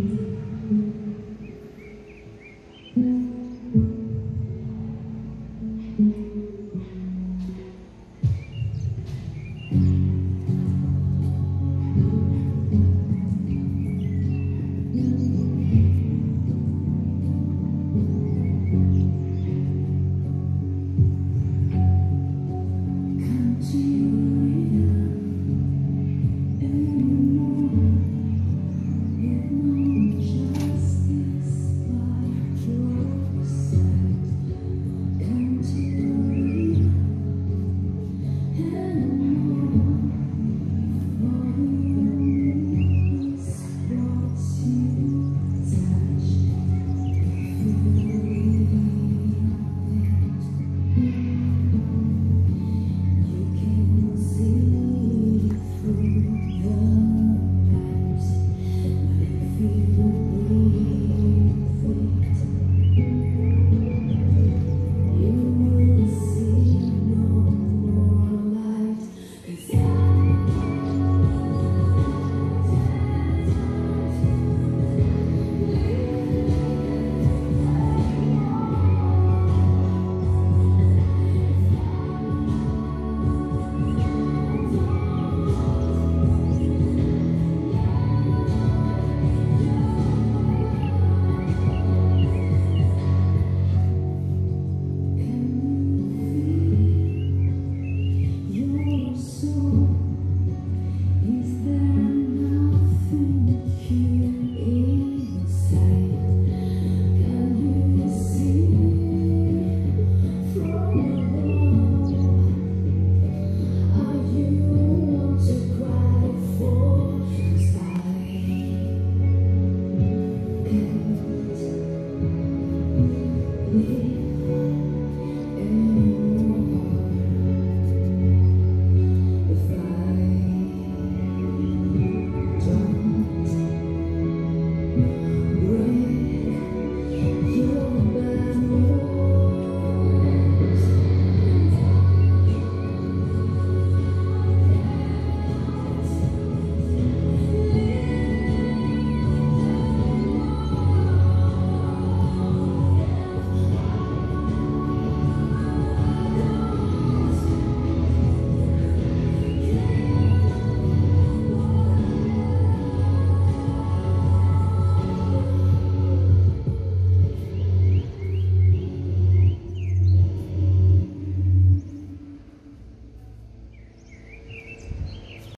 Mm-hmm. Yeah.